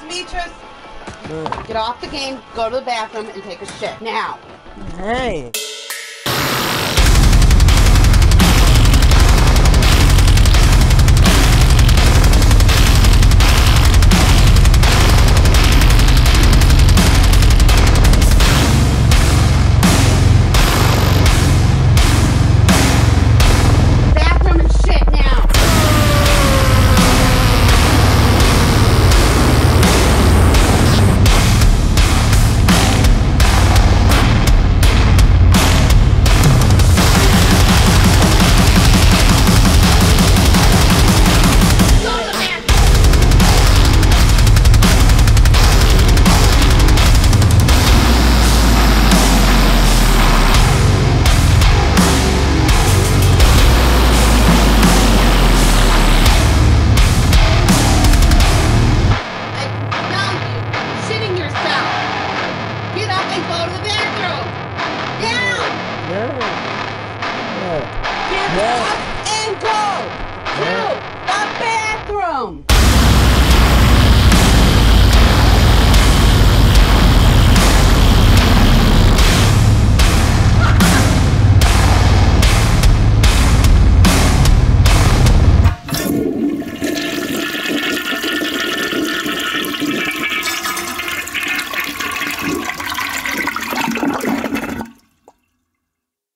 Demetrius, get off the game, go to the bathroom, and take a shit. Now. Hey. Get no. up and go to the bathroom.